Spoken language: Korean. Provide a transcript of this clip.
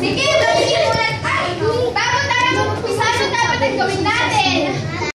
지금